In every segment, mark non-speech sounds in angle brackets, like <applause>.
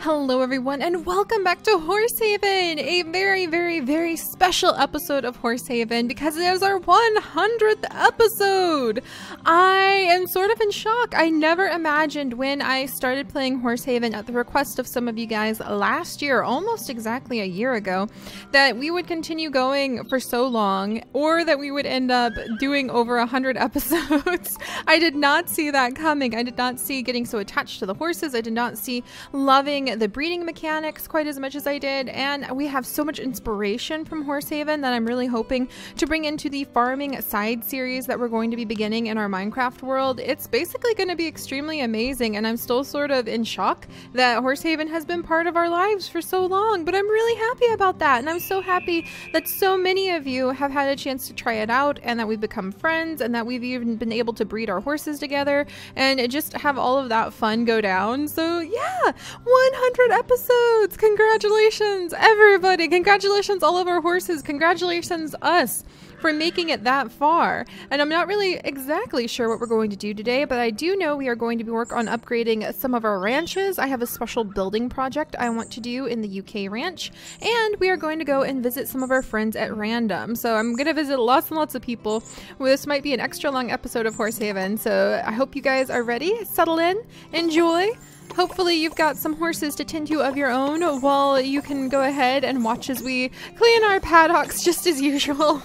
Hello, everyone, and welcome back to Horse Haven! A very, very, very special episode of Horse Haven because it is our 100th episode! I am sort of in shock. I never imagined when I started playing Horse Haven at the request of some of you guys last year, almost exactly a year ago, that we would continue going for so long or that we would end up doing over 100 <laughs> episodes. I did not see that coming. I did not see getting so attached to the horses. I did not see loving the breeding mechanics quite as much as I did, and we have so much inspiration from Horse Haven that I'm really hoping to bring into the farming side series that we're going to be beginning in our Minecraft world. It's basically going to be extremely amazing, and I'm still sort of in shock that Horse Haven has been part of our lives for so long, but I'm really happy about that, and I'm so happy that so many of you have had a chance to try it out, and that we've become friends, and that we've even been able to breed our horses together, and just have all of that fun go down. So yeah, 100 episodes! Congratulations, everybody! Congratulations, all of our horses! Congratulations, us! for making it that far. And I'm not really exactly sure what we're going to do today, but I do know we are going to be work on upgrading some of our ranches. I have a special building project I want to do in the UK ranch, and we are going to go and visit some of our friends at random. So I'm going to visit lots and lots of people. This might be an extra long episode of Horse Haven, so I hope you guys are ready. Settle in, enjoy. Hopefully you've got some horses to tend to of your own while you can go ahead and watch as we clean our paddocks just as <laughs> usual.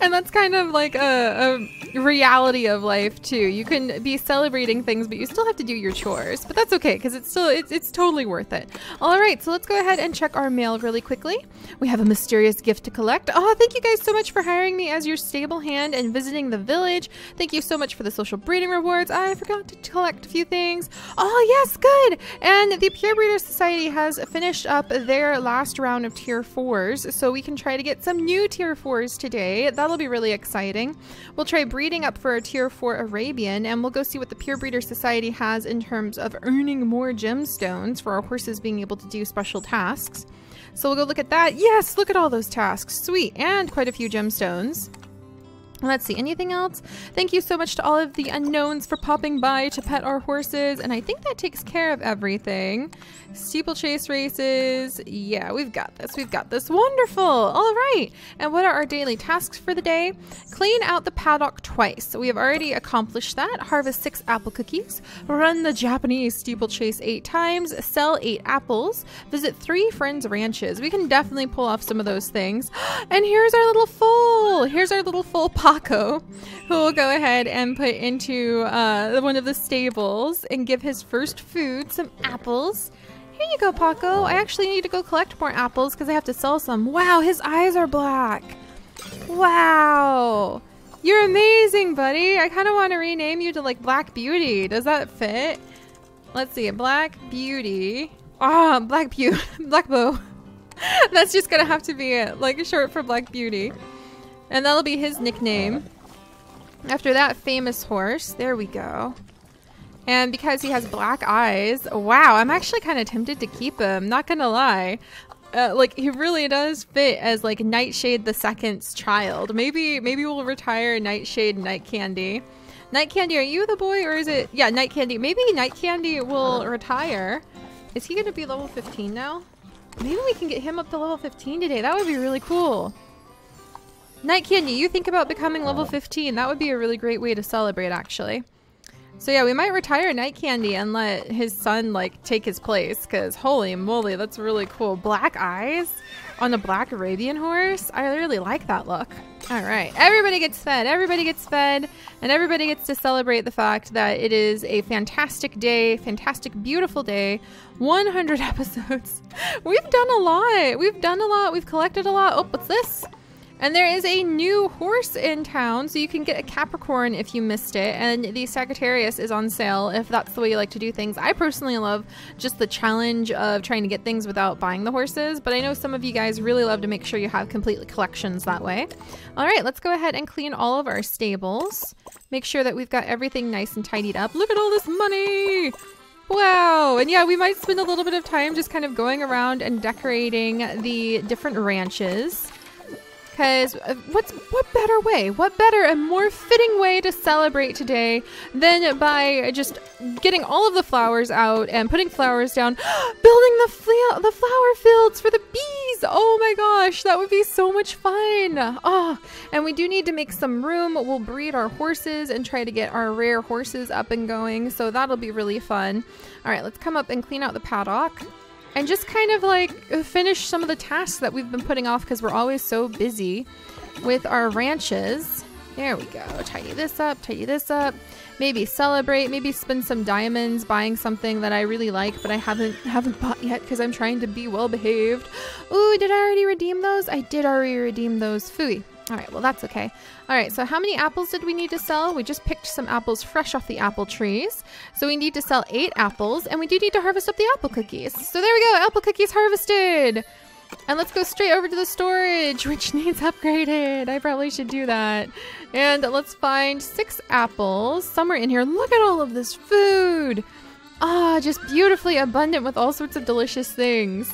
and that's kind of like a, a, reality of life too. You can be celebrating things, but you still have to do your chores. But that's okay because it's still it's it's totally worth it. All right, so let's go ahead and check our mail really quickly. We have a mysterious gift to collect. Oh, thank you guys so much for hiring me as your stable hand and visiting the village. Thank you so much for the social breeding rewards. I forgot to collect a few things. Oh yes, good. And the Pure Breeder Society has finished up their last round of tier fours, so we can try to get some new tier fours today. That'll be really exciting. We'll try breeding up for a tier 4 Arabian and we'll go see what the Pure Breeder Society has in terms of earning more gemstones for our horses being able to do special tasks. So we'll go look at that. Yes, look at all those tasks. Sweet. And quite a few gemstones. Let's see, anything else? Thank you so much to all of the unknowns for popping by to pet our horses, and I think that takes care of everything. Steeplechase races, yeah, we've got this, we've got this. Wonderful, all right. And what are our daily tasks for the day? Clean out the paddock twice. So we have already accomplished that. Harvest six apple cookies, run the Japanese steeplechase eight times, sell eight apples, visit three friends' ranches. We can definitely pull off some of those things. <gasps> And here's our little foal. Here's our little full foal Paco, who will go ahead and put into uh, one of the stables and give his first food, some apples. Here you go, Paco. I actually need to go collect more apples because I have to sell some. Wow, his eyes are black. Wow. You're amazing, buddy. I kind of want to rename you to like Black Beauty. Does that fit? Let's see. Black Beauty. Ah, oh, Black Beauty. <laughs> Black Bow. <laughs> That's just gonna have to be it. Like short for Black Beauty. And that'll be his nickname. After that famous horse. There we go. And because he has black eyes, wow, I'm actually kind of tempted to keep him, not gonna lie. Uh, like he really does fit as like Nightshade the Second's child. Maybe maybe we'll retire Nightshade Night Candy. Night Candy, are you the boy or is it yeah, Night Candy. Maybe Night Candy will retire. Is he gonna be level 15 now? Maybe we can get him up to level 15 today. That would be really cool. Night Candy, you think about becoming level uh-huh. 15. That would be a really great way to celebrate, actually. So yeah, we might retire Night Candy and let his son, like, take his place. Because, holy moly, that's really cool. Black eyes on a black Arabian horse? I really like that look. All right, everybody gets fed. Everybody gets fed. And everybody gets to celebrate the fact that it is a fantastic day, fantastic, beautiful day. 100 <laughs> episodes. We've done a lot. We've done a lot. We've collected a lot. Oh, what's this? And there is a new horse in town, so you can get a Capricorn if you missed it. And the Sagittarius is on sale if that's the way you like to do things. I personally love just the challenge of trying to get things without buying the horses, but I know some of you guys really love to make sure you have complete collections that way. All right, let's go ahead and clean all of our stables. Make sure that we've got everything nice and tidied up. Look at all this money! Wow. And yeah, we might spend a little bit of time just kind of going around and decorating the different ranches Because uh, what's what better way? What better and more fitting way to celebrate today than by just getting all of the flowers out and putting flowers down, <gasps> building the fl- the flower fields for the bees. Oh my gosh, that would be so much fun. Oh, and we do need to make some room. We'll breed our horses and try to get our rare horses up and going. So that'll be really fun. All right, let's come up and clean out the paddock and just kind of like finish some of the tasks that we've been putting off because we're always so busy with our ranches. There we go. Tidy this up, tidy this up. Maybe celebrate, maybe spend some diamonds buying something that I really like but I haven't haven't bought yet because I'm trying to be well behaved. Ooh, did I already redeem those? I did already redeem those. Fooey. All right, well, that's okay. All right, so how many apples did we need to sell? We just picked some apples fresh off the apple trees. So we need to sell eight apples, and we do need to harvest up the apple cookies. So there we go, apple cookies harvested. And let's go straight over to the storage, <laughs> which needs upgraded. I probably should do that. And let's find six apples somewhere in here. Look at all of this food. Ah, just beautifully abundant with all sorts of delicious things.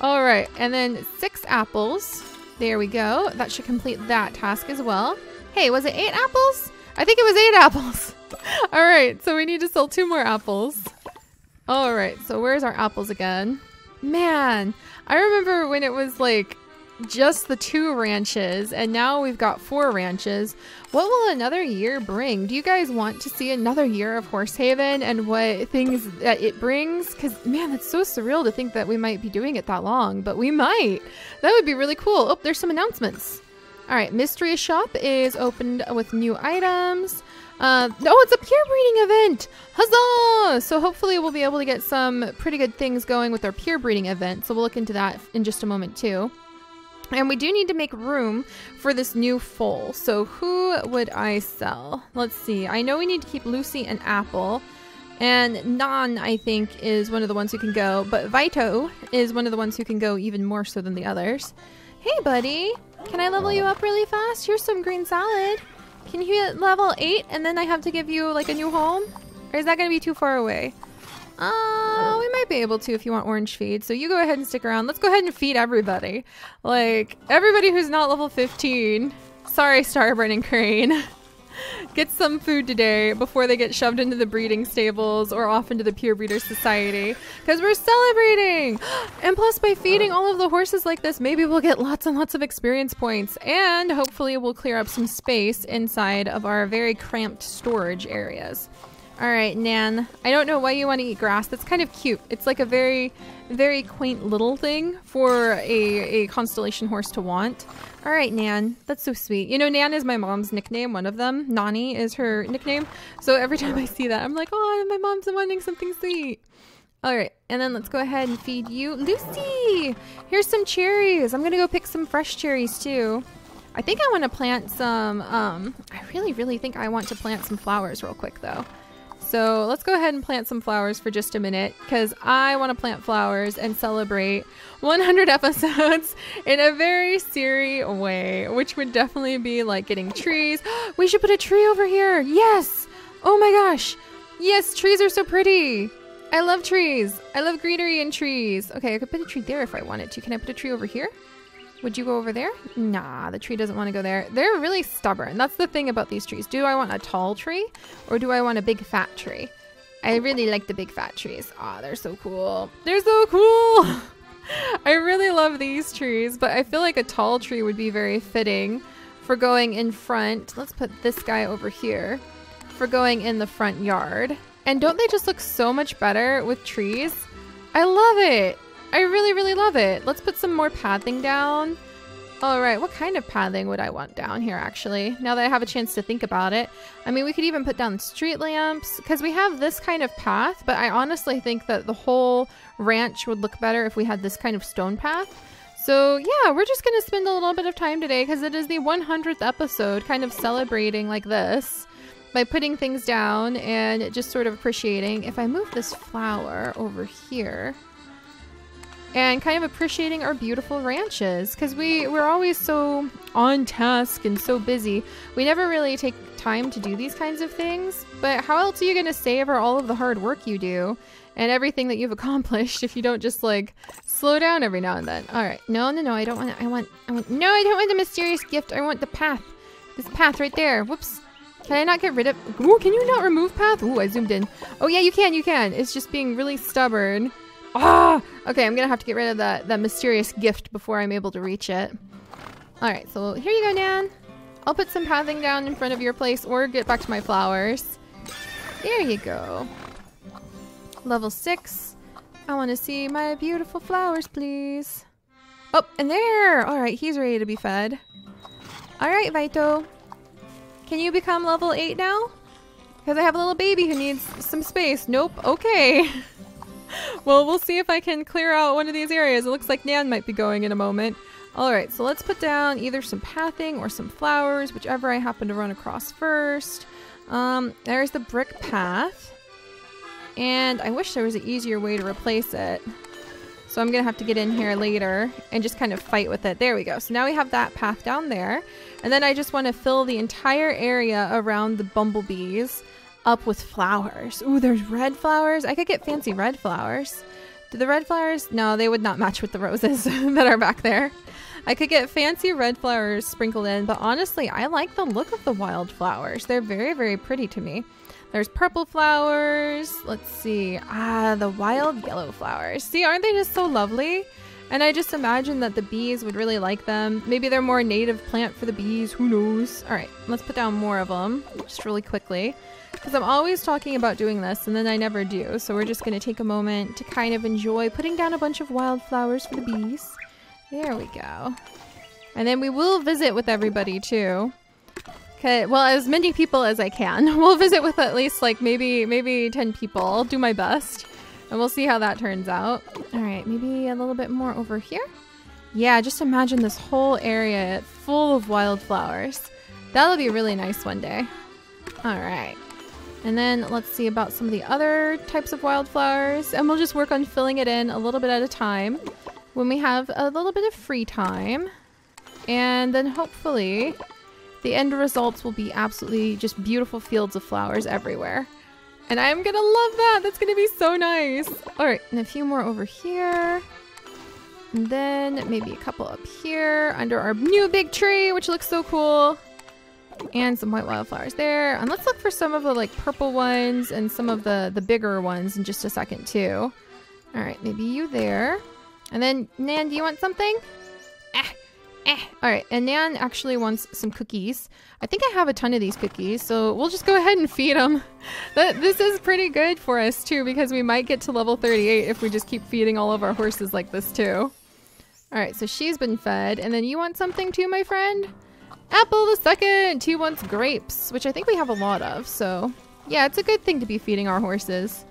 All right, and then six apples. There we go. That should complete that task as well. Hey, was it eight apples? I think it was eight <laughs> apples. All right, so we need to sell two more apples. All right, so where's our apples again? Man, I remember when it was like just the two ranches and now we've got four ranches. What will another year bring? Do you guys want to see another year of Horse Haven and what things that it brings? Because, man, that's so surreal to think that we might be doing it that long, but we might. That would be really cool. Oh, there's some announcements. All right, Mystery Shop is opened with new items. Uh, oh, it's a pure breeding event! Huzzah! So hopefully we'll be able to get some pretty good things going with our pure breeding event. So we'll look into that in just a moment too. And we do need to make room for this new foal. So who would I sell? Let's see. I know we need to keep Lucy and Apple. And Nan, I think, is one of the ones who can go. But Vito is one of the ones who can go even more so than the others. Hey, buddy. Can I level you up really fast? Here's some green salad. Can you hit level 8 and then I have to give you like a new home? Or is that going to be too far away? Uh, we might be able to if you want orange feed. So you go ahead and stick around. Let's go ahead and feed everybody. Like, everybody who's not level 15. Sorry, Starburn and Crane. <laughs> get some food today before they get shoved into the breeding stables or off into the pure breeder society because we're celebrating <gasps> and plus by feeding all of the horses like this maybe we'll get lots and lots of experience points and hopefully we'll clear up some space inside of our very cramped storage areas all right, Nan. I don't know why you want to eat grass. That's kind of cute. It's like a very, very quaint little thing for a, a constellation horse to want. All right, Nan. That's so sweet. You know, Nan is my mom's nickname, one of them. Nani is her nickname. So every time I see that, I'm like, oh, my mom's wanting something sweet. All right, and then let's go ahead and feed you. Lucy! Here's some cherries. I'm going to go pick some fresh cherries, too. I think I want to plant some, um, I really, really think I want to plant some flowers real quick, though. So let's go ahead and plant some flowers for just a minute because I want to plant flowers and celebrate 100 episodes <laughs> in a very serious way, which would definitely be like getting trees. <gasps> we should put a tree over here. Yes. Oh my gosh. Yes, trees are so pretty. I love trees. I love greenery and trees. Okay, I could put a tree there if I wanted to. Can I put a tree over here? Would you go over there? Nah, the tree doesn't want to go there. They're really stubborn. That's the thing about these trees. Do I want a tall tree or do I want a big fat tree? I really like the big fat trees. Aw, oh, they're so cool. They're so cool! <laughs> I really love these trees, but I feel like a tall tree would be very fitting for going in front. Let's put this guy over here for going in the front yard. And don't they just look so much better with trees? I love it. I really, really love it. Let's put some more pathing down. All right, what kind of pathing would I want down here, actually? Now that I have a chance to think about it. I mean, we could even put down street lamps, because we have this kind of path, but I honestly think that the whole ranch would look better if we had this kind of stone path. So yeah, we're just to spend a little bit of time today, because it is the 100th episode, kind of celebrating like this by putting things down and just sort of appreciating. If I move this flower over here and kind of appreciating our beautiful ranches because we we're always so on task and so busy we never really take time to do these kinds of things but how else are you going to savor all of the hard work you do and everything that you've <laughs> accomplished if you don't just like slow down every now and then. All right. No, no, no. I don't want. I want, I want, no, I don't want the mysterious gift. I want the path. This path right there. Whoops. Can I not get rid of, ooh, can you not remove path? Ooh, I zoomed in. Oh yeah, you can, you can. It's just being really stubborn. Ah! Okay, I'm gonna have to get rid of that, that mysterious gift before I'm able to reach it. Alright, so here you go, Nan. I'll put some pathing down in front of your place or get back to my flowers. There you go. Level 6. I want to see my beautiful flowers, please. Oh, and there! Alright, he's ready to be fed. Alright, Vito. Can you become level 8 now? Because I have a little baby who needs some space. Nope. Okay. <laughs> well, we'll see if I can clear out one of these areas. It looks like Nan might be going in a moment. Alright, so let's put down either some pathing or some flowers, whichever I happen to run across first. Um, there's the brick path. And I wish there was an easier way to replace it. So I'm going to have to get in here later and just kind of fight with it. There we go. So now we have that path down there. And then I just want to fill the entire area around the bumblebees up with flowers. Ooh, there's red flowers. I could get fancy red flowers. Do the red flowers? No, they would not match with the roses <laughs> that are back there. I could get fancy red flowers sprinkled in, but honestly, I like the look of the wild flowers. They're very, very pretty to me. There's purple flowers. Let's see. Ah, the wild yellow flowers. See, aren't they just so lovely? And I just imagine that the bees would really like them. Maybe they're more native plant for the bees. Who knows? All right, let's put down more of them just really quickly. Because I'm always talking about doing this and then I never do. So we're just going to take a moment to kind of enjoy putting down a bunch of wildflowers for the bees. There we go. And then we will visit with everybody too. Okay, well, as many people as I can. <laughs> We'll visit with at least like maybe maybe 10 people. I'll do my best. And we'll see how that turns out. All right, maybe a little bit more over here. Yeah, just imagine this whole area full of wildflowers. That'll be really nice one day. All right. And then let's see about some of the other types of wildflowers. And we'll just work on filling it in a little bit at a time when we have a little bit of free time. And then hopefully the end results will be absolutely just beautiful fields of flowers everywhere. And I'm gonna love that! That's gonna be so nice! Alright, and a few more over here. And then maybe a couple up here under our new big tree, which looks so cool. And some white wildflowers there. And let's look for some of the like purple ones and some of the, the bigger ones in just a second too. Alright, maybe you there. And then, Nan, do you want something? Ah, Eh. All right, and Nan actually wants some cookies. I think I have a ton of these cookies, so we'll just go ahead and feed them. <laughs> this is pretty good for us too, because we might get to level 38 if we just keep feeding all of our horses like this too. All right, so she's been fed, and then you want something too, my friend? Apple the second! He wants grapes, which I think we have a lot of, so... Yeah, it's a good thing to be feeding our horses.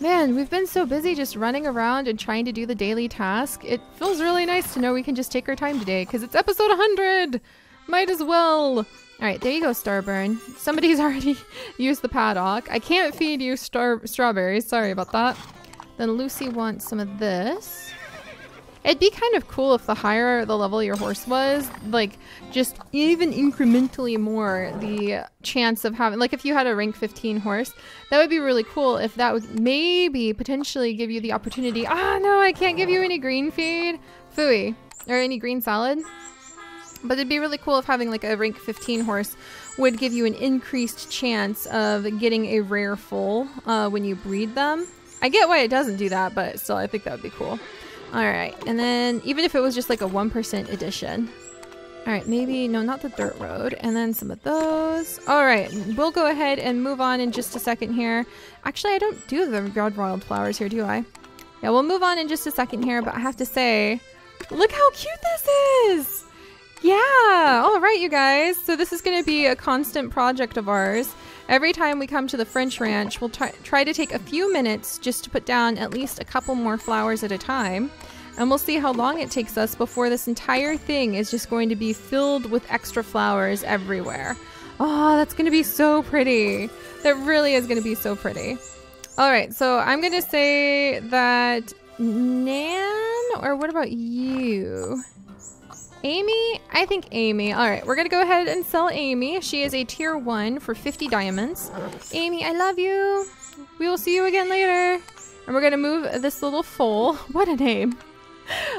Man, we've been so busy just running around and trying to do the daily task. It feels really nice to know we can just take our time today because it's episode 100. Might as well. All right, there you go, Starburn. Somebody's <laughs> already used the paddock. I can't feed you star strawberries. Sorry about that. Then Lucy wants some of this. It'd be kind of cool if the higher the level your horse was, like just even incrementally more the chance of having, like if you had a rank 15 horse, that would be really cool if that would maybe potentially give you the opportunity. Ah, no, I can't give you any green feed. Fooey. Or any green salad. But it'd be really cool if having like a rank 15 horse would give you an increased chance of getting a rare foal uh, when you breed them. I get why it doesn't do that, but still, I think that would be cool. Alright, and then even if it was just like a 1% edition. Alright, maybe, no, not the dirt road. And then some of those. Alright, we'll go ahead and move on in just a second here. Actually, I don't do the red wildflowers here, do I? Yeah, we'll move on in just a second here, but I have to say, look how cute this is! Yeah! Alright, you guys. So this is going to be a constant project of ours. Every time we come to the French Ranch, we'll try to take a few minutes just to put down at least a couple more flowers at a time. And we'll see how long it takes us before this entire thing is just going to be filled with extra flowers everywhere. Oh, that's going to be so pretty. That really is going to be so pretty. All right, so I'm going to say that Nan, or what about you? Amy? I think Amy. All right, we're to go ahead and sell Amy. She is a tier 1 for 50 diamonds. Amy, I love you. We will see you again later. And we're to move this little foal. <laughs> What a name.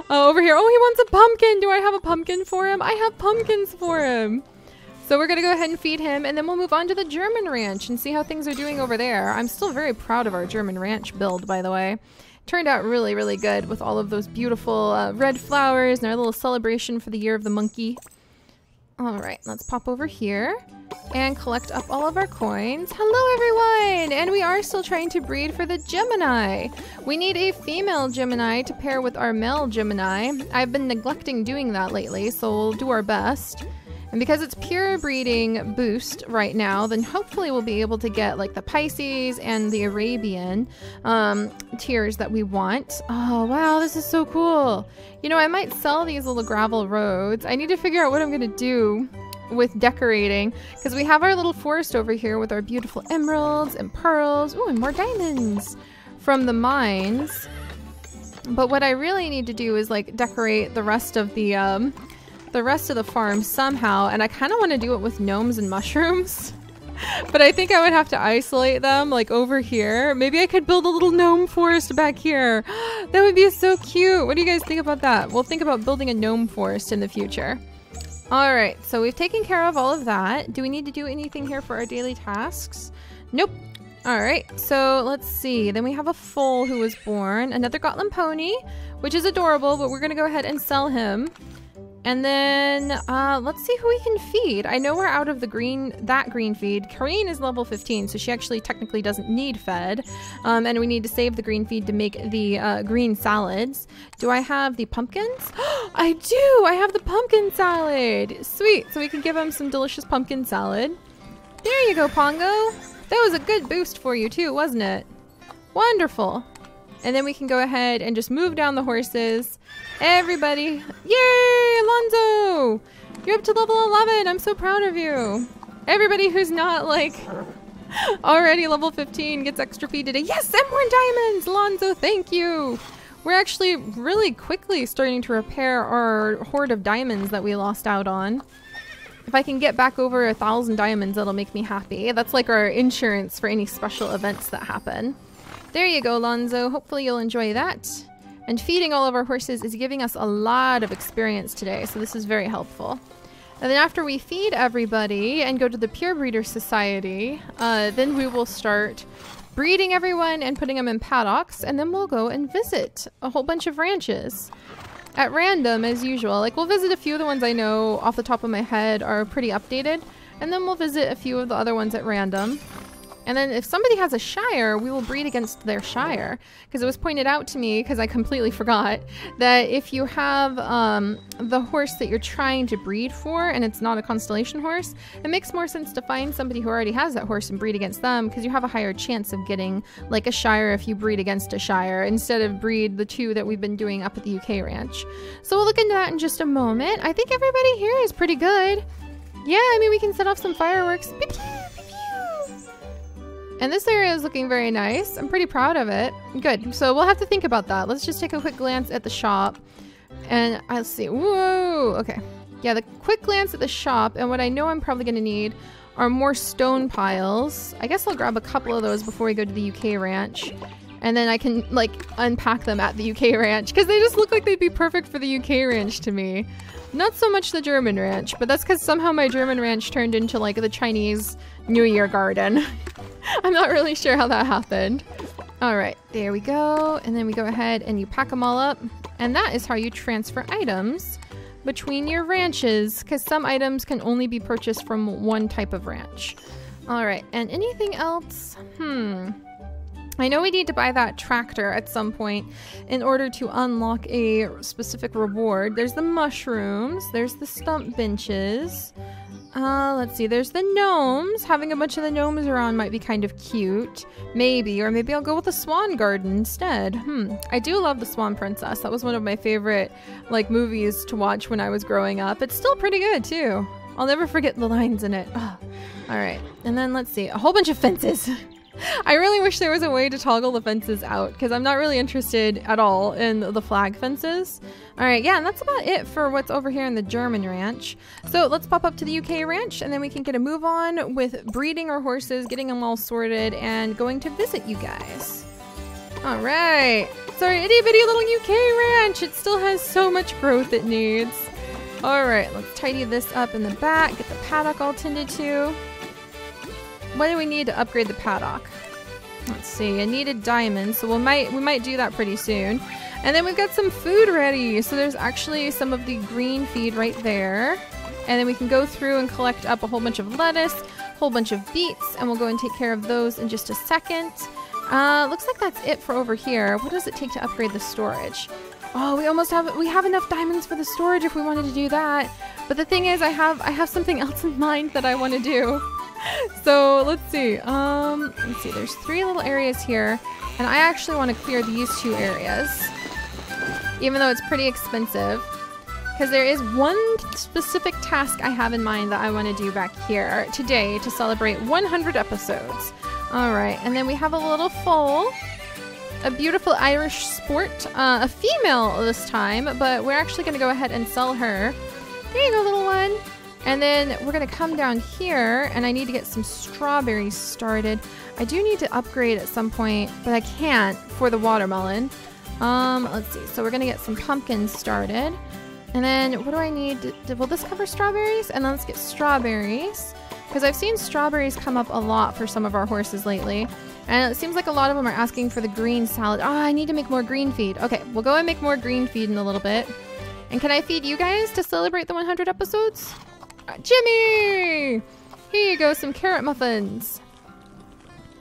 Uh, over here. Oh, he wants a pumpkin. Do I have a pumpkin for him? I have pumpkins for him. So we're going to go ahead and feed him, and then we'll move on to the German ranch and see how things are doing over there. I'm still very proud of our German ranch build, by the way. Turned out really, really good with all of those beautiful uh, red flowers and our little celebration for the Year of the Monkey. All right, let's pop over here and collect up all of our coins. Hello, everyone! And we are still trying to breed for the Gemini. We need a female Gemini to pair with our male Gemini. I've been neglecting doing that lately, so we'll do our best. And because it's pure breeding boost right now, then hopefully we'll be able to get like the Pisces and the Arabian um, tiers that we want. Oh, wow, this is so cool. You know, I might sell these little gravel roads. I need to figure out what I'm going to do with decorating because we have our little forest over here with our beautiful emeralds and pearls. Oh, and more diamonds from the mines. But what I really need to do is like decorate the rest of the um, the rest of the farm somehow, and I kind of want to do it with gnomes and mushrooms. <laughs> but I think I would have to isolate them, like over here. Maybe I could build a little gnome forest back here. <gasps> that would be so cute. What do you guys think about that? We'll think about building a gnome forest in the future. All right, so we've taken care of all of that. Do we need to do anything here for our daily tasks? Nope. All right, so let's see. Then we have a foal who was born, another Gotland pony, which is adorable, but we're gonna go ahead and sell him. And then uh, let's see who we can feed. I know we're out of the green, that green feed. Karine is level 15, so she actually technically doesn't need fed. Um, and we need to save the green feed to make the uh, green salads. Do I have the pumpkins? <gasps> I do! I have the pumpkin salad! Sweet, so we can give him some delicious pumpkin salad. There you go, Pongo. That was a good boost for you too, wasn't it? Wonderful. And then we can go ahead and just move down the horses Everybody. Yay, Alonzo! You're up to level 11. I'm so proud of you. Everybody who's not like <laughs> already level 15 gets extra feed today. Yes, and more diamonds! Alonzo, thank you! We're actually really quickly starting to repair our hoard of diamonds that we lost out on. If I can get back over a thousand diamonds, that'll make me happy. That's like our insurance for any special events that happen. There you go, Lonzo. Hopefully you'll enjoy that. And feeding all of our horses is giving us a lot of experience today, so this is very helpful. And then after we feed everybody and go to the Pure Breeder Society, uh, then we will start breeding everyone and putting them in paddocks, and then we'll go and visit a whole bunch of ranches. At random, as usual. Like, we'll visit a few of the ones I know off the top of my head are pretty updated, and then we'll visit a few of the other ones at random. And then if somebody has a Shire, we will breed against their Shire. Because it was pointed out to me, because I completely forgot, that if you have um, the horse that you're trying to breed for and it's not a constellation horse, it makes more sense to find somebody who already has that horse and breed against them because you have a higher chance of getting like a Shire if you breed against a Shire instead of breed the two that we've been doing up at the UK ranch. So we'll look into that in just a moment. I think everybody here is pretty good. Yeah, I mean, we can set off some fireworks. And this area is looking very nice. I'm pretty proud of it. Good. So we'll have to think about that. Let's just take a quick glance at the shop. And let's see. Whoa. Okay. Yeah, the quick glance at the shop. And what I know I'm probably going to need are more stone piles. I guess I'll grab a couple of those before we go to the UK ranch. And then I can, like, unpack them at the UK ranch. Because they just look like they'd be perfect for the UK ranch to me. Not so much the German ranch. But that's because somehow my German ranch turned into, like, the Chinese New Year garden. <laughs> I'm not really sure how that happened. All right, there we go. And then we go ahead and you pack them all up. And that is how you transfer items between your ranches because some items can only be purchased from one type of ranch. All right, and anything else? Hmm. I know we need to buy that tractor at some point in order to unlock a specific reward. There's the mushrooms, there's the stump benches. Uh, let's see. There's the gnomes. Having a bunch of the gnomes around might be kind of cute. Maybe. Or maybe I'll go with the swan garden instead. Hmm. I do love the Swan Princess. That was one of my favorite, like, movies to watch when I was growing up. It's still pretty good, too. I'll never forget the lines in it. All right. And then let's see. A whole bunch of fences. <laughs> I really wish there was a way to toggle the fences out because I'm not really interested at all in the flag fences. All right, yeah, and that's about it for what's over here in the German ranch. So let's pop up to the UK ranch and then we can get a move on with breeding our horses, getting them all sorted, and going to visit you guys. All right. So itty bitty little UK ranch. It still has so much growth it needs. All right, let's tidy this up in the back. Get the paddock all tended to. What do we need to upgrade the paddock? Let's see. I needed diamonds, so we might we might do that pretty soon. And then we've got some food ready. So there's actually some of the green feed right there. And then we can go through and collect up a whole bunch of lettuce, a whole bunch of beets, and we'll go and take care of those in just a second. Uh, looks like that's it for over here. What does it take to upgrade the storage? Oh, we almost have we have enough diamonds for the storage if we wanted to do that. But the thing is, I have I have something <laughs> else in mind that I want to do. So let's see. Um, let's see. There's three little areas here, and I actually want to clear these two areas, even though it's pretty expensive. Because there is one specific task I have in mind that I want to do back here today to celebrate 100 episodes. Alright, and then we have a little foal. A beautiful Irish sport. Uh, a female this time, but we're actually going to go ahead and sell her. There you go, little one. And then we're to come down here, and I need to get some strawberries started. I do need to upgrade at some point, but I can't for the watermelon. Um, let's see. So we're to get some pumpkins started. And then what do I need? To, will this cover strawberries? And then let's get strawberries. Because I've seen strawberries come up a lot for some of our horses lately. And it seems like a lot of them are asking for the green salad. Oh, I need to make more green feed. Okay, we'll go and make more green feed in a little bit. And can I feed you guys to celebrate the 100 episodes? Uh, Jimmy! Here you go, some carrot muffins.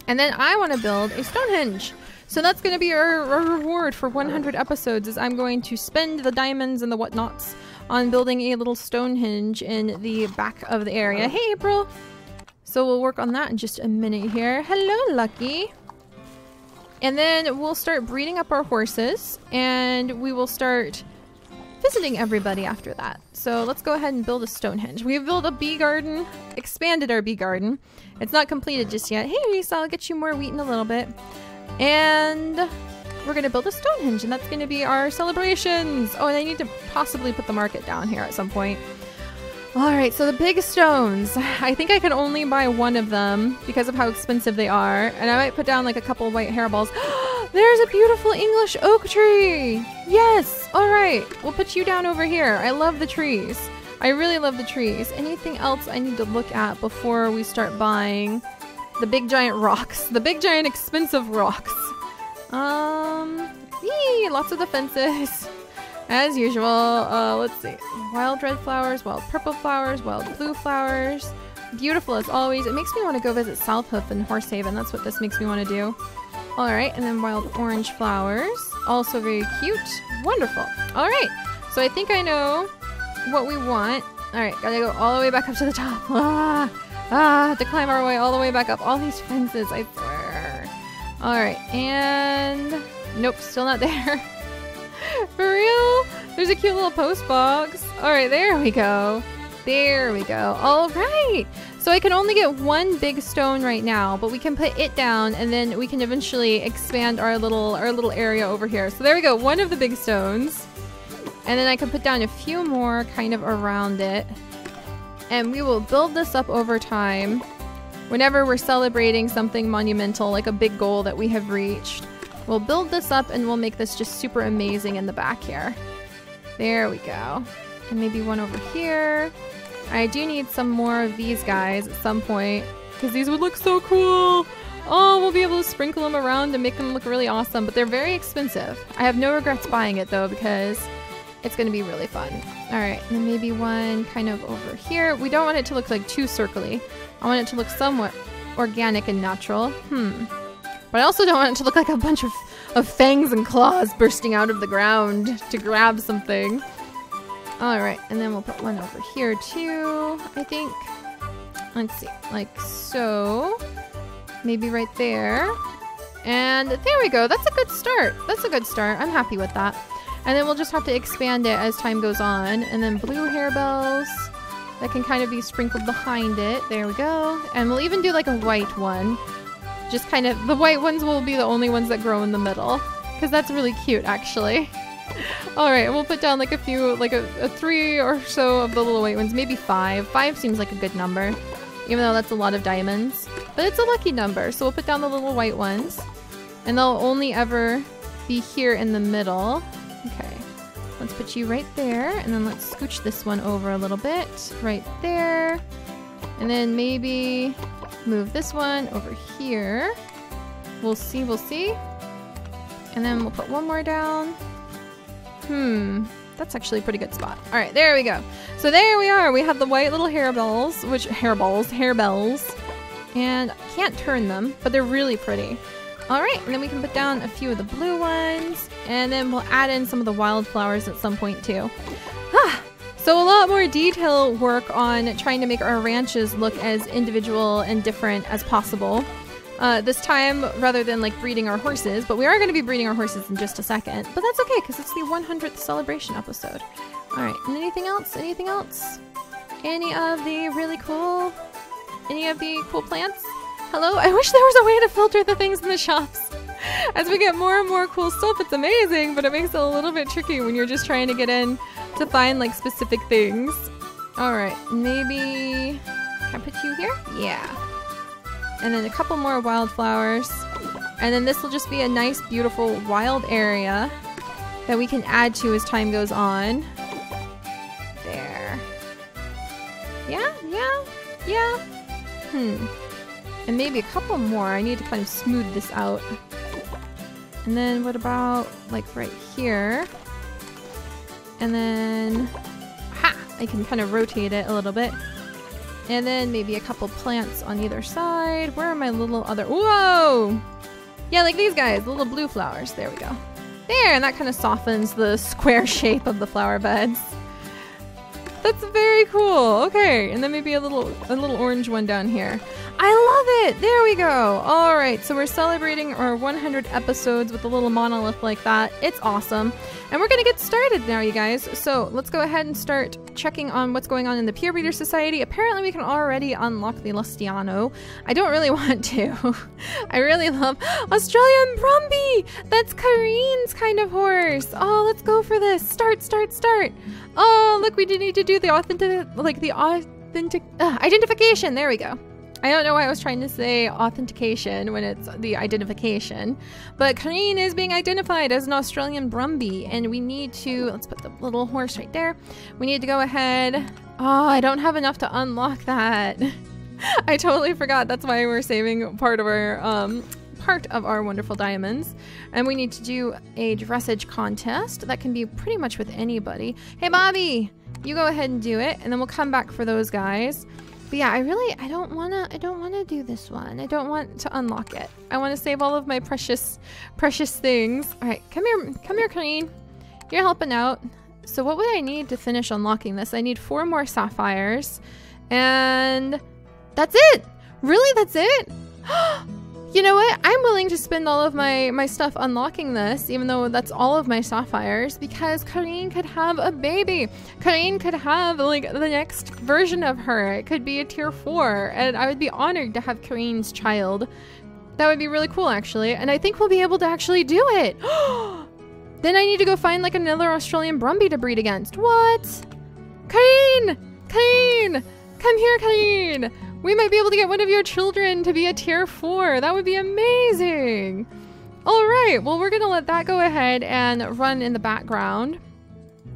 And then I want to build a Stonehenge. So that's going to be our, our, reward for 100 episodes is I'm going to spend the diamonds and the whatnots on building a little Stonehenge in the back of the area. Hey, April! So we'll work on that in just a minute here. Hello, Lucky! And then we'll start breeding up our horses and we will start visiting everybody after that. So let's go ahead and build a Stonehenge. We've built a bee garden, expanded our bee garden. It's not completed just yet. Hey, Risa, I'll get you more wheat in a little bit. And we're going to build a Stonehenge, and that's going to be our celebrations. Oh, and I need to possibly put the market down here at some point. All right, so the big stones. I think I can only buy one of them because of how expensive they are. And I might put down like a couple white hairballs. <gasps> There's a beautiful English oak tree. Yes. All right, we'll put you down over here. I love the trees. I really love the trees. Anything else I need to look at before we start buying the big giant rocks? The big giant expensive rocks. Um, yee, lots of defenses. <laughs> As usual, uh, let's see. Wild red flowers, wild purple flowers, wild blue flowers. Beautiful as always. It makes me want to go visit Southhoof and Horse Haven. That's what this makes me want to do. Alright, and then wild orange flowers. Also very cute. Wonderful. Alright, so I think I know what we want. Alright, gotta go all the way back up to the top. <laughs> Ah, ah, to climb our way all the way back up. All these fences, I swear. Alright, and... Nope, still not <laughs> there. For real? There's a cute little post box. All right, there we go. There we go. All right. So I can only get one big stone right now, but we can put it down and then we can eventually expand our little our little area over here. So there we go. One of the big stones. And then I can put down a few more kind of around it. And we will build this up over time whenever we're celebrating something monumental, like a big goal that we have reached. We'll build this up and we'll make this just super amazing in the back here. There we go. And maybe one over here. I do need some more of these guys at some point because these would look so cool. Oh, we'll be able to sprinkle them around and make them look really awesome, but they're very expensive. I have no regrets buying it though because it's going to be really fun. All right, and maybe one kind of over here. We don't want it to look like too circly. I want it to look somewhat organic and natural. Hmm. But I also don't want it to look like a bunch of, of fangs and claws bursting out of the ground to grab something. Alright, and then we'll put one over here too, I think. Let's see, like so. Maybe right there. And there we go. That's a good start. That's a good start. I'm happy with that. And then we'll just have to expand it as time goes on. And then blue harebells that can kind of be sprinkled behind it. There we go. And we'll even do like a white one just kind of, the white ones will be the only ones that grow in the middle. Because that's really cute, actually. <laughs> Alright, we'll put down like a few, like a, a, three or so of the little white ones. Maybe five. Five seems like a good number. Even though that's a lot of diamonds. But it's a lucky number, so we'll put down the little white ones. And they'll only ever be here in the middle. Okay. Let's put you right there. And then let's scooch this one over a little bit. Right there. And then maybe move this one over here. We'll see, we'll see. And then we'll put one more down. Hmm. That's actually a pretty good spot. All right, there we go. So there we are. We have the white little hairballs, which hairballs, hairbells, and can't turn them, but they're really pretty. All right, and then we can put down a few of the blue ones, and then we'll add in some of the wildflowers at some point too. Ah, so a lot more detail work on trying to make our ranches look as individual and different as possible. Uh, this time, rather than like breeding our horses, but we are going to be breeding our horses in just a second. But that's okay because it's the 100th celebration episode. All right, and anything else? Anything else? Any of the really cool, any of the cool plants? Hello? I wish there was a way to filter the things in the shops. As we get more and more cool stuff, it's amazing, but it makes it a little bit tricky when you're just trying to get in to find like specific things. All right, maybe, can I put you here? Yeah and then a couple more wildflowers. And then this will just be a nice, beautiful wild area that we can add to as time goes on. There. Yeah, yeah, yeah. Hmm. And maybe a couple more. I need to kind of smooth this out. And then what about like right here? And then, ha! I can kind of rotate it a little bit. And then maybe a couple plants on either side. Where are my little other... Whoa! Yeah, like these guys, the little blue flowers. There we go. There, and that kind of softens the <laughs> square shape of the flower beds. That's very cool. Okay, and then maybe a little a little orange one down here. I love it. There we go. All right, so we're celebrating our 100 episodes with a little monolith like that. It's awesome. And we're to get started now, you guys. So let's go ahead and start checking on what's going on in the Pure Breeder Society. Apparently, we can already unlock the Lusitano. I don't really <laughs> want to. I really love Australian Brumby. That's Kareen's kind of horse. Oh, let's go for this. Start, start, start. Oh, look, we do need to do the authentic, like the authentic uh, identification. There we go. I don't know why I was trying to say authentication when it's the identification. But Kareen is being identified as an Australian Brumby, and we need to, let's put the little horse right there. We need to go ahead. Oh, I don't have enough to unlock that. <laughs> I totally forgot. That's why we're saving part of our, um, part of our wonderful diamonds. And we need to do a dressage contest. That can be pretty much with anybody. Hey, Bobby, you go ahead and do it, and then we'll come back for those guys. But yeah, I really, I don't want to, I don't want to do this one. I don't want to unlock it. I want to save all of my precious, precious things. All right, come here, come here, Queen. You're helping out. So what would I need to finish unlocking this? I need four more sapphires and that's it. Really, that's it? <gasps> <gasps> You know what? I'm willing to spend all of my, my stuff unlocking this, even though that's all of my sapphires, because Kareen could have a baby. Kareen could have, like, the next version of her. It could be a tier 4, and I would be honored to have Kareen's child. That would be really cool, actually, and I think we'll be able to actually do it. <gasps> then I need to go find, like, another Australian Brumby to breed against. What? Kareen! Kareen! Come here, Kareen! We might be able to get one of your children to be a tier 4. That would be amazing. All right, well, we're going to let that go ahead and run in the background.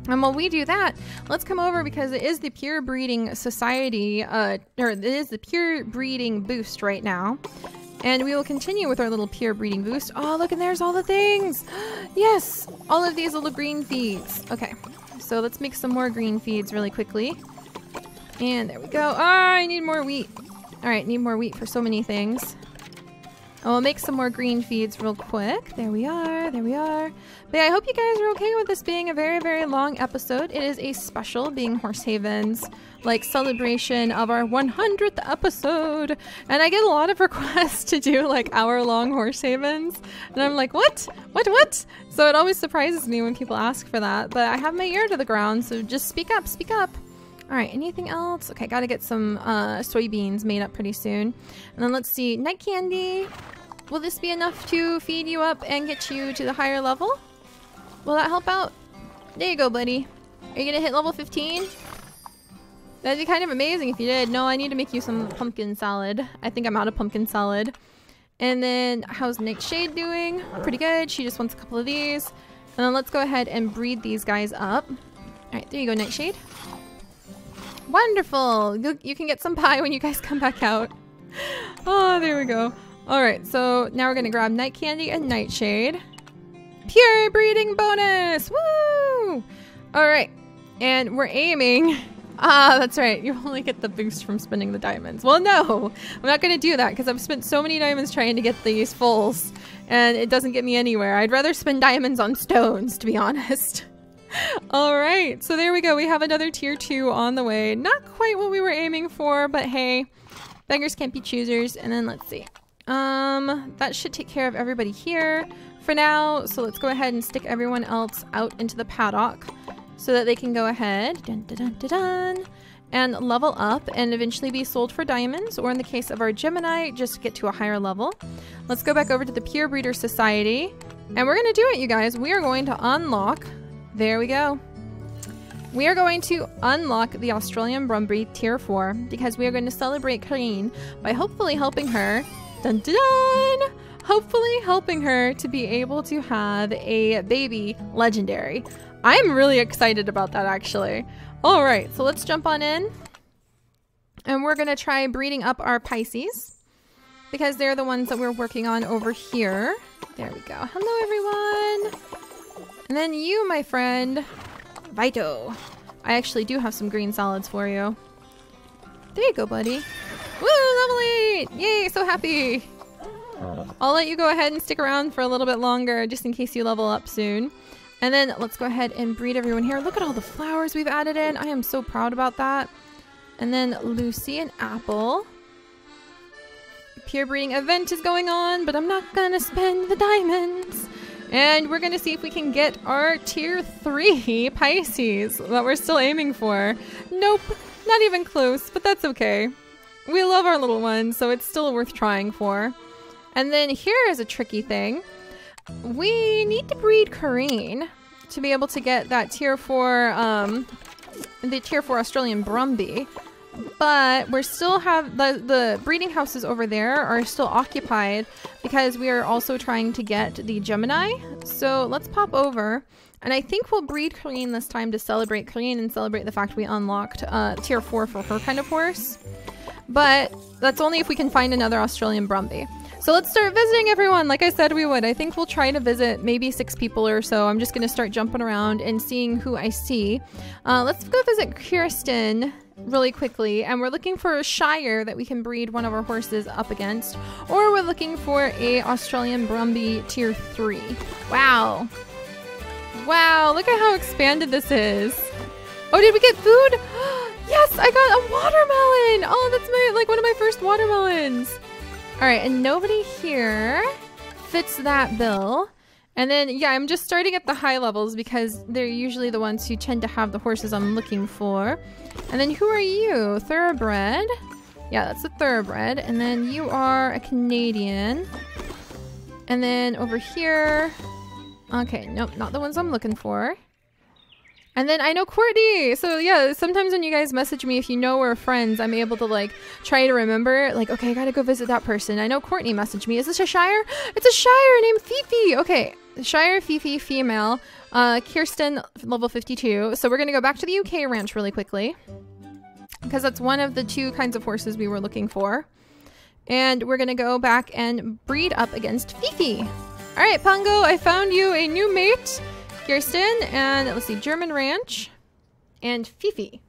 And while we do that, let's come over because it is the Pure Breeding Society, uh, or it is the Pure Breeding Boost right now. And we will continue with our little Pure Breeding Boost. Oh, look, and there's all the things. <gasps> yes, all of these little green feeds. Okay, so let's make some more green feeds really quickly. And there we go. Ah, I need more wheat. All right, need more wheat for so many things. Oh, I'll make some more green feeds real quick. There we are, there we are. But yeah, I hope you guys are okay with this being a very, very long episode. It is a special being Horse Haven's like celebration of our 100th episode. And I get a lot of <laughs> requests to do like hour long Horse Havens. And I'm like, what? What, what? So it always surprises me when people ask for that. But I have my ear to the ground, so just speak up, speak up. All right, anything else? Okay, gotta get some uh, soybeans made up pretty soon. And then let's see, night candy. Will this be enough to feed you up and get you to the higher level? Will that help out? There you go, buddy. Are you gonna hit level 15? That'd be kind of amazing if you did. No, I need to make you some pumpkin salad. I think I'm out of pumpkin salad. And then how's Nightshade doing? Pretty good. She just wants a couple of these. And then let's go ahead and breed these guys up. All right, there you go, Nightshade. Wonderful. You, you can get some pie when you guys come back out. Oh, there we go. All right, so now we're gonna grab Night Candy and Nightshade. Pure breeding bonus! Woo! All right, and we're aiming. <laughs> Ah, that's right. You only get the boost from spending the diamonds. Well, no, I'm not to do that because I've spent so many diamonds trying to get these fulls and it doesn't get me anywhere. I'd rather spend diamonds on stones, to be honest. All right, so there we go. We have another tier two on the way. Not quite what we were aiming for, but hey, beggars can't be choosers. And then let's see. Um, that should take care of everybody here for now. So let's go ahead and stick everyone else out into the paddock so that they can go ahead dun, dun, dun, and level up and eventually be sold for diamonds, or in the case of our Gemini, just get to a higher level. Let's go back over to the Pure Breeder Society, and we're going to do it, you guys. We are going to unlock, there we go. We are going to unlock the Australian Brumby Tier 4 because we are going to celebrate Karine by hopefully helping her, dun dun dun, hopefully helping her to be able to have a baby legendary. I'm really excited about that actually. All right, so let's jump on in. And we're gonna try breeding up our Pisces because they're the ones that we're working on over here. There we go. Hello, everyone. And then you, my friend, Vito. I actually do have some green solids for you. There you go, buddy. Woo, level 8! Yay, so happy! Oh. I'll let you go ahead and stick around for a little bit longer just in case you level up soon. And then let's go ahead and breed everyone here. Look at all the flowers we've added in. I am so proud about that. And then Lucy and Apple. Pure breeding event is going on, but I'm not gonna spend the diamonds. And we're gonna see if we can get our tier three <laughs> Pisces that we're still aiming for. Nope, not even close, but that's okay. We love our little ones, so it's still worth trying for. And then here is a tricky thing. We need to breed Karine to be able to get that tier 4, um, the tier 4 Australian Brumby. But we're still have, the, the breeding houses over there are still occupied because we are also trying to get the Gemini. So let's pop over. And I think we'll breed Karine this time to celebrate Karine and celebrate the fact we unlocked uh, tier 4 for her kind of horse. But that's only if we can find another Australian Brumby. So let's start visiting everyone like I said we would. I think we'll try to visit maybe six people or so. I'm just going to start jumping around and seeing who I see. Uh, let's go visit Kirsten really quickly and we're looking for a Shire that we can breed one of our horses up against or we're looking for a Australian Brumby tier 3. Wow. Wow, look at how expanded this is. Oh, did we get food? <gasps> yes, I got a watermelon. Oh, that's my like one of my first watermelons. All right, and nobody here fits that bill. And then, yeah, I'm just starting at the high levels because they're usually the ones who tend to have the horses I'm looking for. And then who are you? Thoroughbred? Yeah, that's a thoroughbred. And then you are a Canadian. And then over here... Okay, nope, not the ones I'm looking for. And then I know Courtney. So yeah, sometimes when you guys message me, if you know we're friends, I'm able to like try to remember, like, okay, I gotta go visit that person. I know Courtney messaged me. Is this a Shire? It's a Shire named Fifi. Okay, Shire Fifi female. Uh, Kirsten level 52. So we're gonna go back to the UK ranch really quickly because that's one of the two kinds of horses we were looking for. And we're gonna go back and breed up against Fifi. All right, Pongo, I found you a new mate. Kirsten, and let's see, German Ranch, and Fifi.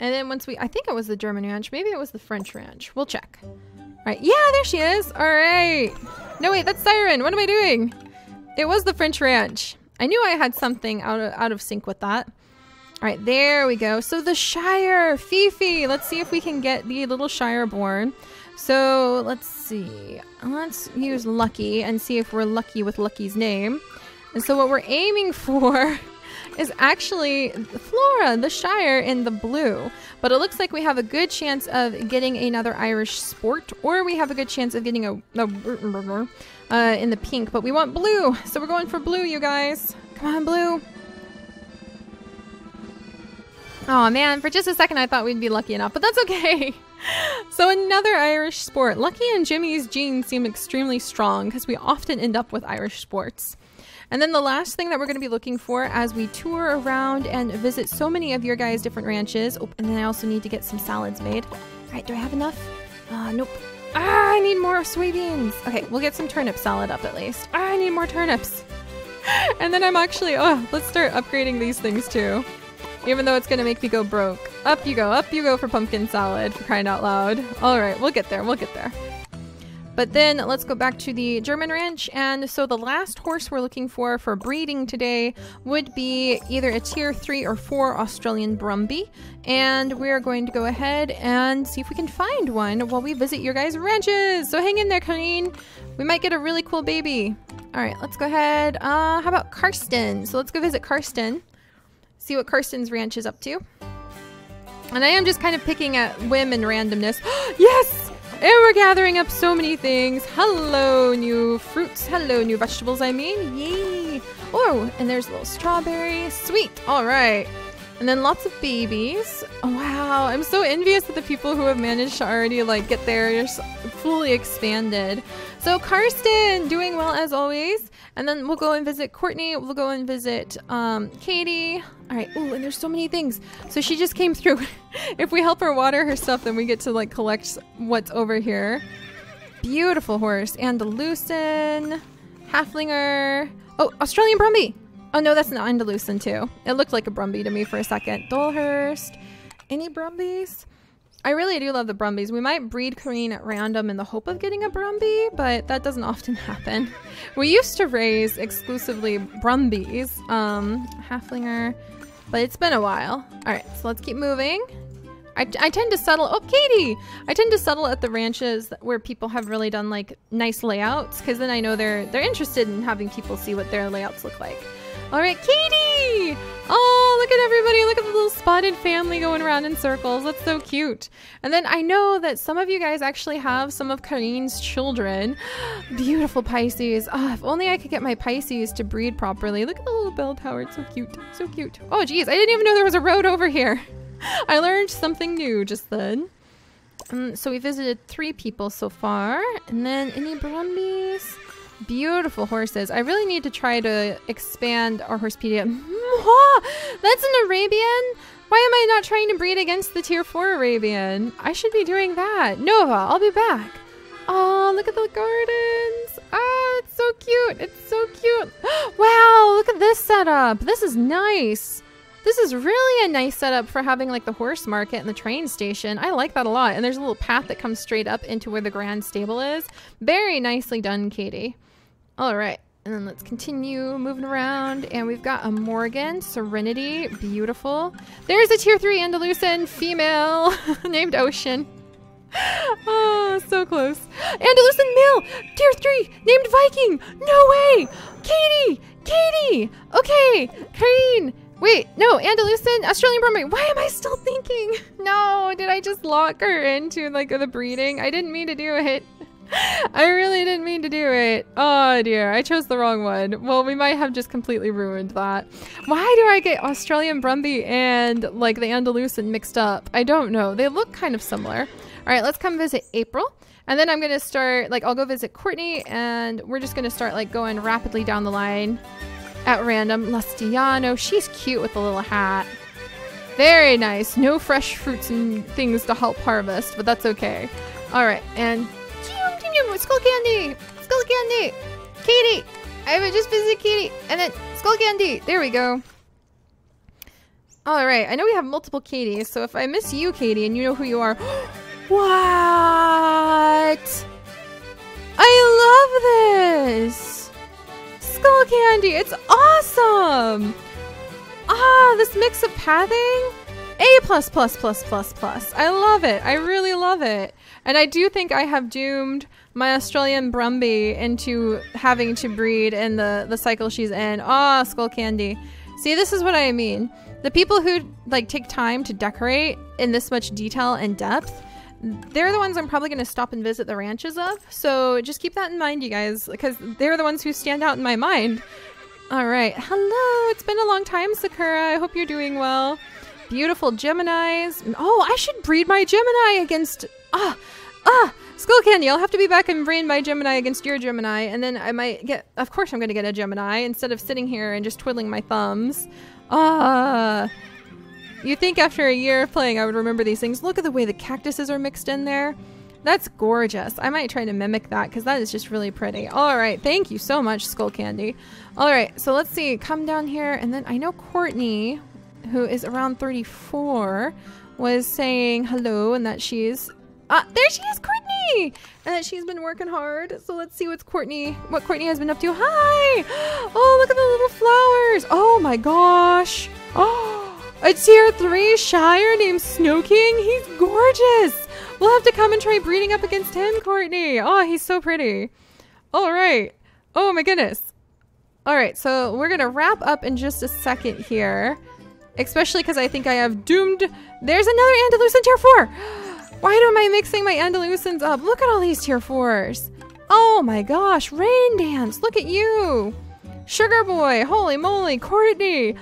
And then once we, I think it was the German Ranch, maybe it was the French Ranch. We'll check. All right, yeah, there she is. All right. No, wait, that's Siren. What am I doing? It was the French Ranch. I knew I had something out of, out of sync with that. All right, there we go. So the Shire, Fifi. Let's see if we can get the little Shire born. So let's see. Let's use Lucky and see if we're lucky with Lucky's name. And so what we're aiming <laughs> for is actually Flora, the Shire, in the blue. But it looks like we have a good chance of getting another Irish sport, or we have a good chance of getting a, a uh, in the pink. But we want blue, so we're going for blue, you guys. Come on, blue. Oh man, for just a second I thought we'd be lucky enough, but that's okay. <laughs> So another Irish sport. Lucky and Jimmy's genes seem extremely strong because we often end up with Irish sports. And then the last thing that we're going to be looking for as we tour around and visit so many of your guys' different ranches. Oh, and then I also need to get some salads made. All right, do I have enough? Uh, nope. Ah, I need more soybeans. Okay, we'll get some turnip salad up at least. Ah, I need more turnips. <laughs> and then I'm actually, oh, let's start upgrading these things too. Even though it's to make me go broke. Up you go, up you go for pumpkin salad, for crying out loud. All right, we'll get there, we'll get there. But then let's go back to the German ranch. And so the last horse we're looking for for breeding today would be either a tier 3 or 4 Australian Brumby. And we're going to go ahead and see if we can find one while we visit your guys' ranches. So hang in there, Colleen. We might get a really cool baby. All right, let's go ahead. Uh, how about Karsten? So let's go visit Karsten. See what Karsten's ranch is up to. And I am just kind of picking at whim and randomness. <gasps> yes! And we're gathering up so many things. Hello, new fruits. Hello, new vegetables, I mean. Yay. Oh, and there's a little strawberry. Sweet. All right. And then lots of babies. Oh, wow. I'm so envious of the people who have managed to already like get there fully expanded. So Karsten doing well as always. And then we'll go and visit Courtney. We'll go and visit um, Katie. All right. Ooh, and there's so many things. So she just came <laughs> through. if we help her water her stuff, then we get to like collect what's over here. Beautiful horse. Andalusian. Halflinger. Oh, Australian Brumby. Oh no, that's an Andalusian too. It looked like a Brumby to me for a second. Dolhurst. Any Brumbies? I really do love the Brumbies. We might breed Kareen at random in the hope of getting a Brumby, but that doesn't <laughs> often happen. We used to raise exclusively Brumbies, um, Halflinger, but it's been a while. All right, so let's keep moving. I, I tend to settle, oh, Katie! I tend to settle at the ranches where people have really done like nice layouts, because then I know they're, they're interested in having people see what their layouts look like. All right, Katie! Oh, look at everybody. Look at the little spotted family going around in circles. That's so cute. And then I know that some of you guys actually have some of Kareen's children. <gasps> Beautiful Pisces. Oh, if only I could get my Pisces to breed properly. Look at the little bell tower. It's so cute. So cute. Oh, geez. I didn't even know there was a road over here. <laughs> I learned something new just then. Um, so we visited three people so far. And then any Brumbies? Beautiful horses. I really need to try to expand our horsepedia. That's an Arabian? Why am I not trying to breed against the tier 4 Arabian? I should be doing that. Nova, I'll be back. Oh, look at the gardens. Ah, it's so cute. It's so cute. <gasps> wow, look at this setup. This is nice. This is really a nice setup for having like the horse market and the train station. I like that a lot. And there's a little path that comes straight up into where the grand stable is. Very nicely done, Katie. All right. And then let's continue moving around. And we've got a Morgan, Serenity, beautiful. There's a tier 3 Andalusian female <laughs> named Ocean. <laughs> oh, so close. Andalusian male, tier 3, named Viking. No way. Katie, Katie. Okay, Kareen. Wait, no, Andalusian, Australian Brumby. Why am I still thinking? <laughs> No, did I just lock her into like the breeding? I didn't mean to do it. I really didn't mean to do it. Oh dear, I chose the wrong one. Well, we might have just completely ruined that. Why do I get Australian Brumby and like the Andalusian mixed up? I don't know. They look kind of similar. All right, let's come visit April. And then I'm to start, like, I'll go visit Courtney and we're just to start like going rapidly down the line at random. Lusitano, she's cute with the little hat. Very nice. No fresh fruits and things to help harvest, but that's okay. All right, and Skull Candy! Skull Candy! Katie! I have just visited Katie! And then Skull Candy! There we go. Alright, I know we have multiple Katies, so if I miss you, Katie, and you know who you are... <gasps> what? I love this! Skull Candy! It's awesome! Ah, this mix of pathing? A plus plus plus plus plus. I love it. I really love it. And I do think I have doomed my Australian Brumby into having to breed in the, the cycle she's in. Ah, oh, Skull Candy. See, this is what I mean. The people who like take time to decorate in this much detail and depth, they're the ones I'm probably going to stop and visit the ranches of. So just keep that in mind, you guys, because they're the ones who stand out in my mind. All right. Hello. It's been a long time, Sakura. I hope you're doing well. Beautiful Geminis. Oh, I should breed my Gemini against Ah, ah, Skull Candy. I'll have to be back and brain my Gemini against your Gemini, and then I might get. Of course, I'm gonna get a Gemini instead of sitting here and just twiddling my thumbs. Ah. You think after a year of playing I would remember these things. Look at the way the cactuses are mixed in there. That's gorgeous. I might try to mimic that because that is just really pretty. All right. Thank you so much, Skull Candy. All right. So let's see. Come down here. And then I know Courtney, who is around 34, was saying hello and that she's... Ah, there she is, Courtney! And that she's been working hard. So let's see what's Courtney, what Courtney has been up to. Hi! Oh, look at the little flowers. Oh my gosh. Oh, a tier 3 Shire named Snow King? He's gorgeous! We'll have to come and try breeding up against him, Courtney. Oh, he's so pretty. All right. Oh my goodness. All right, so we're going to wrap up in just a second here. Especially because I think I have doomed... There's another Andalusian tier 4! <gasps> Why am I mixing my Andalusians up? Look at all these tier 4s. Oh my gosh, Rain Dance, look at you. Sugar Boy, holy moly, Courtney.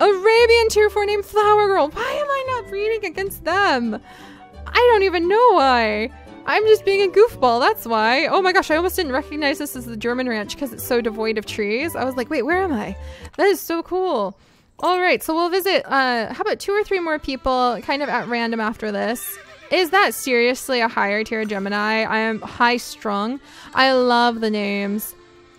Arabian tier 4 named Flower Girl. Why am I not breeding against them? I don't even know why. I'm just being a goofball, that's why. Oh my gosh, I almost didn't recognize this as the German ranch because it's so devoid of trees. I was like, wait, where am I? That is so cool. All right, so we'll visit, uh, how about two or three more people kind of at random after this. Is that seriously a higher tier Gemini? I am high strung. I love the names.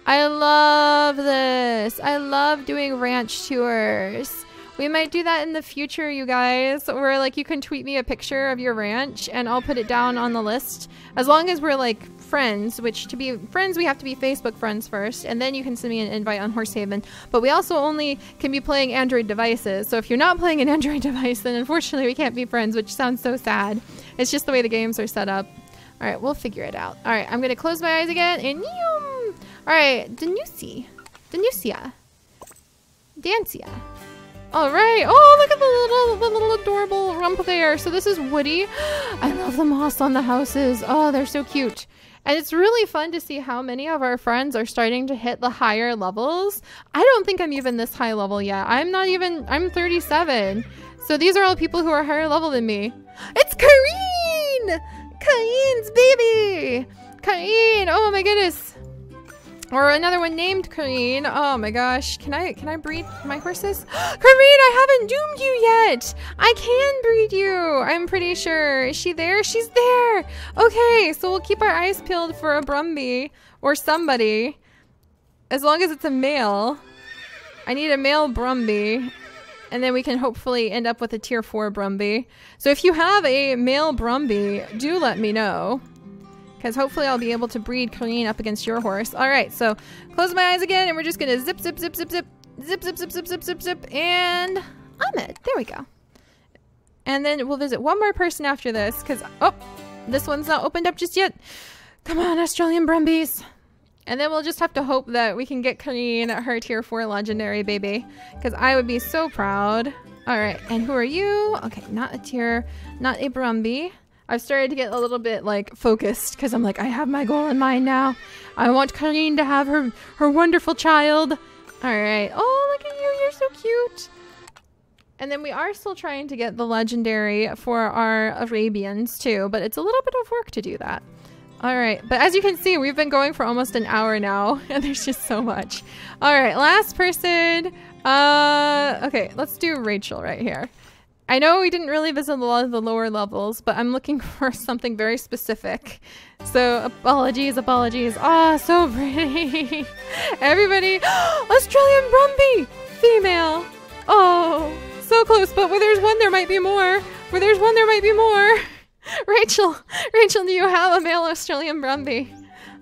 I love this. I love doing ranch tours. We might do that in the future, you guys, where like you can tweet me a picture of your ranch and I'll put it down on the list. As long as we're like friends, which to be friends, we have to be Facebook friends first, and then you can send me an invite on Horse Haven. But we also only can be playing Android devices. So if you're not playing an <laughs> Android device, then unfortunately we can't be friends, which sounds so sad. It's just the way the games are set up. All right, we'll figure it out. All right, I'm going to close my eyes again and yum! all right, Danusi. Danusia. Dancia. All right. Oh, look at the little, the little adorable rump there. So this is Woody. <gasps> I love the moss on the houses. Oh, they're so cute. And it's really fun to see how many of our friends are starting to hit the higher levels. I don't think I'm even this high level yet. I'm not even, I'm 37. So these are all people who are higher level than me. It's Kareen! Kareen's baby! Kareen! Oh my goodness. Or another one named Kareen. Oh my gosh. Can I can I breed my horses? <gasps> Kareen, I haven't doomed you yet. I can breed you. I'm pretty sure. Is she there? She's there. Okay, so we'll keep our eyes peeled for a Brumby or somebody. As long as it's a male. I need a male Brumby. And then we can hopefully end up with a tier 4 Brumby. So if you have a male Brumby, do let me know because hopefully I'll be able to breed Kareen up against your horse. All right, so close my eyes again, and we're just gonna zip, zip, zip, zip, zip, zip, zip, zip, zip, zip, zip, zip, and Ahmed. There we go. And then we'll visit one more person after this, because oh, this one's not opened up just yet. Come on, Australian Brumbies. And then we'll just have to hope that we can get Kareen her tier 4 legendary baby. Because I would be so proud. Alright, and who are you? Okay, not a tier, not a Brumby. I've started to get a little bit like focused because I'm like, I have my goal in mind now. I want Kareen to have her her wonderful child. All right. Oh, look at you. You're so cute. And then we are still trying to get the legendary for our Arabians too, but it's a little bit of work to do that. All right, but as you can see, we've been going for almost an hour now, <laughs> and there's just so much. All right, last person. Uh, okay, let's do Rachel right here. I know we didn't really visit a lot of the lower levels, but I'm looking <laughs> for something very specific. So apologies, apologies. Ah, oh, so pretty. <laughs> Everybody, <gasps> Australian Brumby, female. Oh, so close, but where there's one, there might be more. Where there's one, there might be more. <laughs> Rachel, Rachel, do you have a male Australian Brumby?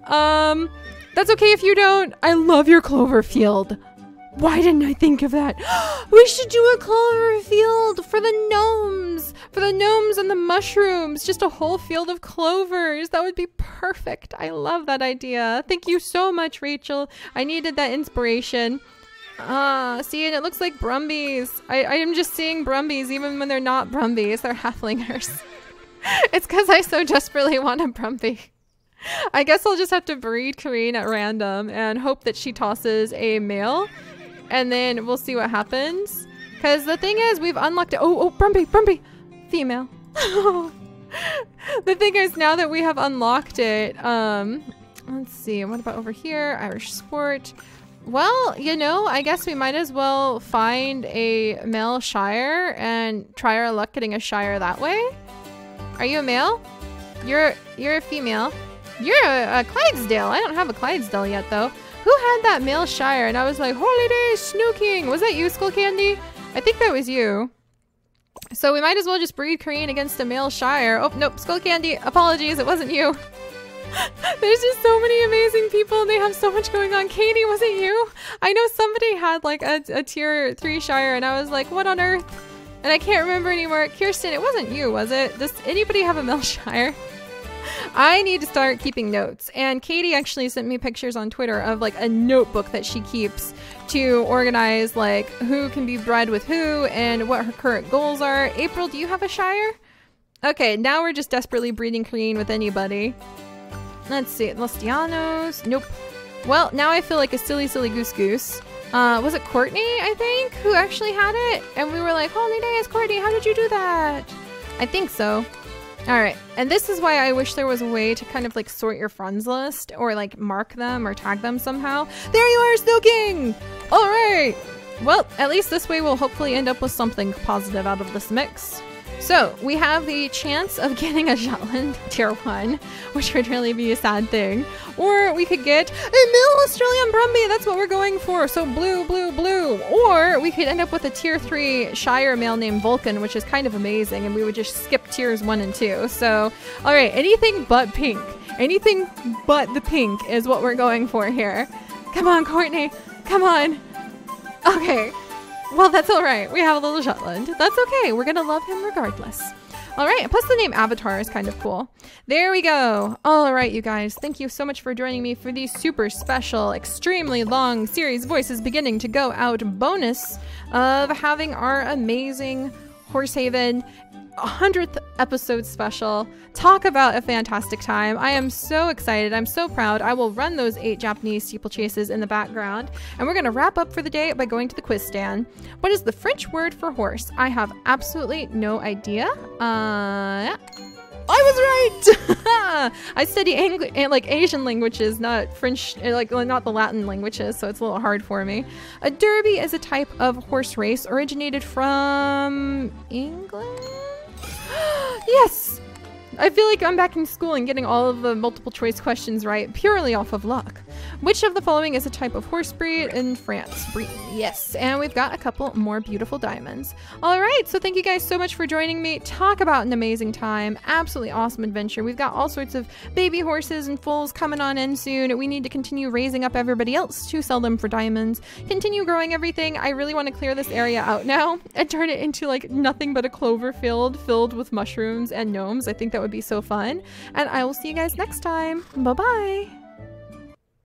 Um, that's okay if you don't. I love your clover field. Why didn't I think of that? <gasps> we should do a clover field for the gnomes, for the gnomes and the mushrooms. Just a whole field of clovers. That would be perfect. I love that idea. Thank you so much, Rachel. I needed that inspiration. Ah, see, and it looks like Brumbies. I, I am just seeing Brumbies even when they're not Brumbies. They're halflingers. <laughs> it's because I so desperately want a Brumby. I guess I'll just have to breed Kareen at random and hope that she tosses a male and then we'll see what happens. Because the thing is, we've unlocked it. Oh, oh, Brumby, Brumby. Female. <laughs> the thing is, now that we have unlocked it, um, let's see, what about over here? Irish Sport. Well, you know, I guess we might as well find a male Shire and try our luck getting a Shire that way. Are you a male? You're you're a female. You're a, a Clydesdale. I don't have a Clydesdale yet though. Who had that male Shire? And I was like, holy day, snooking. Was that you, Skull Candy? I think that was you. So we might as well just breed Kareen against a male Shire. Oh, nope, Skull Candy, apologies, it wasn't you. <laughs> There's just so many amazing people and they have so much going on. Katie, was it you? I know somebody had like a, a tier 3 Shire and I was like, what on earth? And I can't remember anymore. Kirsten, it wasn't you, was it? Does anybody have a male <laughs> Shire? I need to start keeping notes. And Katie actually sent me pictures on Twitter of like a notebook that she keeps to organize like who can be bred with who and what her current goals are. April, do you have a Shire? Okay, now we're just desperately breeding Kareen with anybody. Let's see, Lusitanos. Nope. Well, now I feel like a silly, silly goose goose. Uh, was it Courtney, I think, who actually had it? And we were like, holy days, Courtney, how did you do that? I think so. All right, and this is why I wish there was a way to kind of like sort your friends list or like mark them or tag them somehow. There you are, Snow King! All right! Well, at least this way we'll hopefully end up with something positive out of this mix. So we have the chance of <laughs> getting a Shetland tier 1, which would really be a sad thing. Or we could get a Mill Australian Brumby, that's what we're going for. So blue, blue, blue. Or we could end up with a tier 3 Shire male named Vulcan, which is kind of amazing, and we would just skip tiers 1 and 2. So, alright, anything but pink. Anything but the pink is what we're going for here. Come on, Courtney. Come on. Okay. Well, that's alright. We have a little Shetland. That's okay. We're gonna love him regardless. Alright, plus the name Avatar is kind of cool. There we go. Alright, you guys. Thank you so much for joining me for the super special, extremely long series Voices beginning to go out bonus of having our amazing Horse Haven 100th episode special. Talk about a fantastic time. I am so excited. I'm so proud. I will run those eight Japanese steeplechases in the background. And we're going to wrap up for the day by going to the quiz stand. What is the French word for horse? I have absolutely no idea. Uh, I was right! <laughs> I study Ang eh, like Asian languages, not French, eh, like not the Latin languages, so it's a little hard for me. A derby is a type of horse race originated from England? <gasps> yes! I feel like I'm back in school and getting all of the multiple choice questions right purely off of luck. Which of the following is a type of horse breed in France? Breed. Yes, and we've got a couple more beautiful diamonds. All right, so thank you guys so much for joining me. Talk about an amazing time. Absolutely awesome adventure. We've got all sorts of baby horses and foals coming on in soon. We need to continue raising up everybody else to sell them for diamonds. Continue growing everything. I really want to clear this area out now <laughs> and turn it into like nothing but a clover field filled with mushrooms and gnomes. I think that would be so fun. And I will see you guys next time. Bye-bye.